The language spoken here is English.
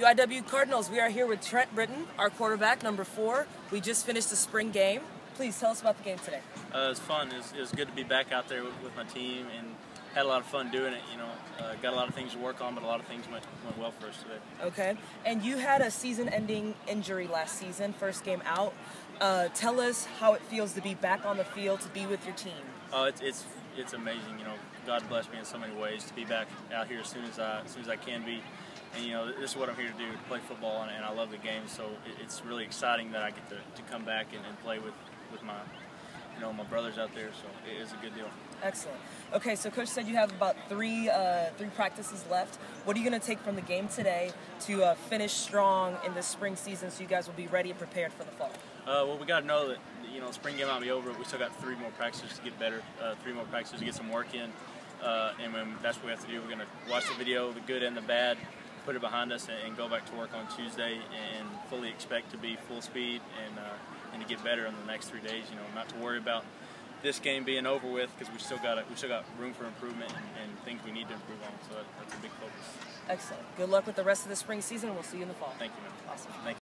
UIW Cardinals, we are here with Trent Brittain, our quarterback, number four. We just finished the spring game. Please tell us about the game today. Uh, it was fun. It was, it was, good to be back out there with, with, my team and had a lot of fun doing it. You know, uh, got a lot of things to work on, but a lot of things went, went well for us today. Okay. And you had a season-ending injury last season, first game out. Uh, tell us how it feels to be back on the field, to be with your team. Oh, it's, it's it's amazing. You know, God bless me in so many ways to be back out here as soon as I as soon as I can be. And you know, this is what I'm here to do: to play football, and, and I love the game. So it, it's really exciting that I get to, to come back and, and play with with my you know my brothers out there. So it is a good deal. Excellent. Okay, so coach said you have about three uh, three practices left. What are you going to take from the game today to uh, finish strong in the spring season, so you guys will be ready and prepared for the fall? Uh, well, we got to know that you know spring game might be over. But we still got three more practices to get better. Uh, three more practices to get some work in, uh, and when that's what we have to do. We're going to watch the video, the good and the bad, put it behind us, and, go back to work on Tuesday, and fully expect to be full speed and uh, and to get better in the next three days. You know, not to worry about this game being over with because we still got we still got room for improvement and, and, things we need to improve on. So that, that's a big focus. Excellent. Good luck with the rest of the spring season. We'll see you in the fall. Thank you, man. Awesome. Thank you.